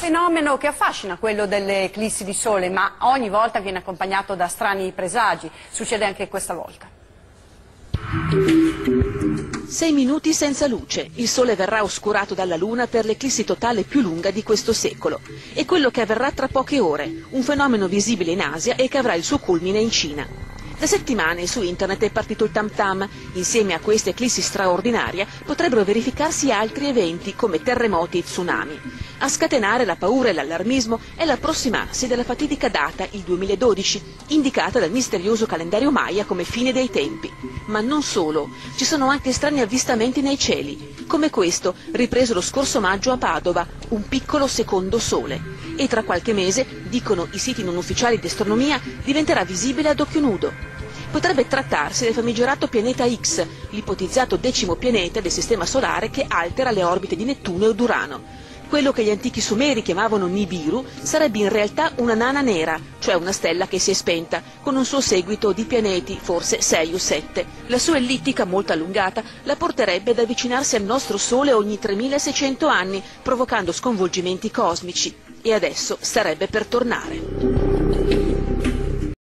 fenomeno che affascina quello delle eclissi di sole, ma ogni volta viene accompagnato da strani presagi. Succede anche questa volta. Sei minuti senza luce. Il sole verrà oscurato dalla luna per l'eclissi totale più lunga di questo secolo. E quello che avverrà tra poche ore, un fenomeno visibile in Asia e che avrà il suo culmine in Cina. Da settimane su internet è partito il tam tam. Insieme a questa eclissi straordinaria potrebbero verificarsi altri eventi come terremoti e tsunami. A scatenare la paura e l'allarmismo è l'approssimarsi della fatidica data, il 2012, indicata dal misterioso calendario Maya come fine dei tempi. Ma non solo, ci sono anche strani avvistamenti nei cieli, come questo, ripreso lo scorso maggio a Padova, un piccolo secondo sole. E tra qualche mese, dicono i siti non ufficiali di astronomia, diventerà visibile ad occhio nudo. Potrebbe trattarsi del famigerato pianeta X, l'ipotizzato decimo pianeta del Sistema Solare che altera le orbite di Nettuno e Urano. Quello che gli antichi sumeri chiamavano Nibiru sarebbe in realtà una nana nera, cioè una stella che si è spenta, con un suo seguito di pianeti, forse 6 o 7. La sua ellittica molto allungata la porterebbe ad avvicinarsi al nostro Sole ogni 3600 anni, provocando sconvolgimenti cosmici. E adesso sarebbe per tornare.